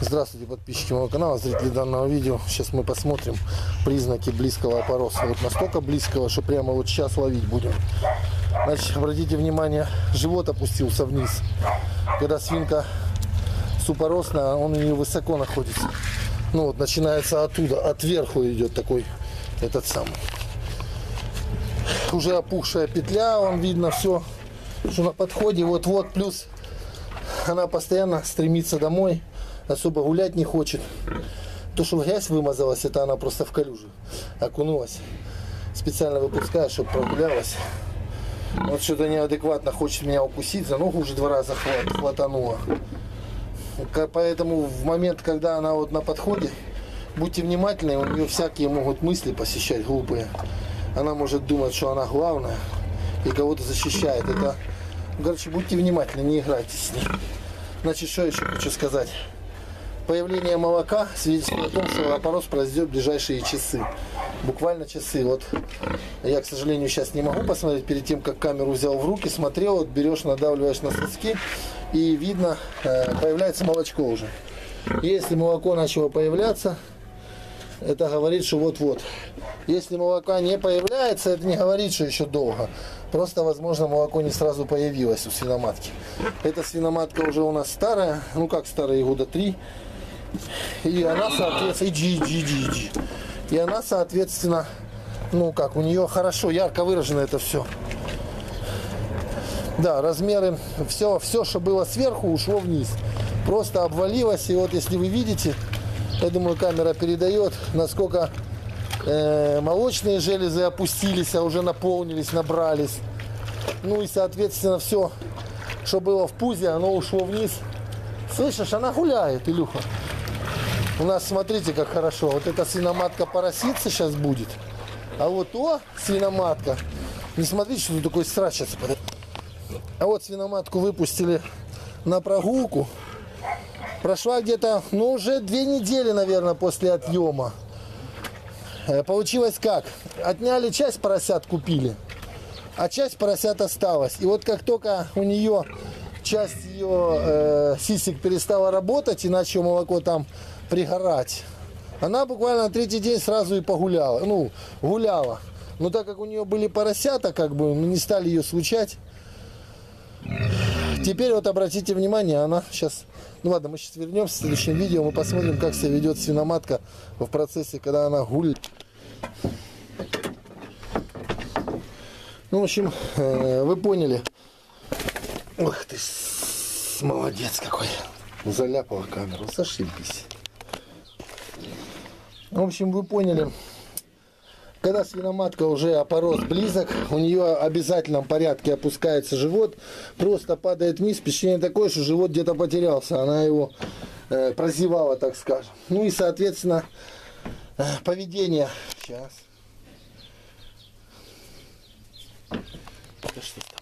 Здравствуйте, подписчики моего канала, зрители данного видео. Сейчас мы посмотрим признаки близкого опороса. Вот настолько близкого, что прямо вот сейчас ловить будем. Значит, обратите внимание, живот опустился вниз. Когда свинка супоросная, он у нее высоко находится. Ну вот, начинается оттуда, отверху идет такой этот самый. Уже опухшая петля, он видно все, что на подходе. Вот-вот, плюс она постоянно стремится домой, особо гулять не хочет. То, что грязь вымазалась, это она просто в калюжу окунулась. Специально выпускаю, чтобы прогулялась. Вот что-то неадекватно хочет меня укусить, за ногу уже два раза хват, хватанула. Ка- Поэтому в момент, когда она вот на подходе, будьте внимательны, у нее всякие могут мысли посещать глупые. Она может думать, что она главная и кого-то защищает. Это, короче, будьте внимательны, не играйте с ней. Значит, что еще хочу сказать. Появление молока свидетельствует о том, что опорос произойдет в ближайшие часы. Буквально часы. Вот я, к сожалению, сейчас не могу посмотреть. Перед тем, как камеру взял в руки, смотрел, вот берешь, надавливаешь на соски, и видно, э, появляется молочко уже. Если молоко начало появляться, это говорит, что вот-вот. Если молока не появляется, это не говорит, что еще долго. Просто, возможно, молоко не сразу появилось у свиноматки. Эта свиноматка уже у нас старая, ну как старая, года три. И она, соответственно, иди, иди, иди, иди. И она, соответственно, ну как, у нее хорошо, ярко выражено это все. Да, размеры, все, все, что было сверху, ушло вниз. Просто обвалилось. И вот если вы видите, я думаю, камера передает, насколько э, молочные железы опустились, а уже наполнились, набрались. Ну и, соответственно, все, что было в пузе, оно ушло вниз. Слышишь, она гуляет, Илюха. У нас, смотрите, как хорошо. Вот эта свиноматка поросится сейчас будет. А вот, о, свиноматка. Не смотрите, что тут такой срач сейчас. А вот свиноматку выпустили на прогулку. Прошла где-то, ну, уже две недели, наверное, после отъема. Э, Получилось как? Отняли часть поросят, купили, а часть поросят осталась. И вот как только у нее часть ее э, сисек перестала работать и начало молоко там пригорать, она буквально на третий день сразу и погуляла, ну, гуляла. Но так как у нее были поросята, как бы, мы не стали ее случать. Теперь вот обратите внимание, она сейчас... Ну ладно, мы сейчас вернемся в следующем видео, мы посмотрим, как себя ведет свиноматка в процессе, когда она гуляет. Ну, в общем, э, вы поняли. Ох ты, молодец какой. Заляпала камеру, зашибись. В общем, вы поняли. Когда свиноматка уже опорос близок, у нее в обязательном порядке опускается живот, просто падает вниз, впечатление такое, что живот где-то потерялся, она его э, прозевала, так скажем. Ну и, соответственно, э, поведение. Сейчас. Это что там?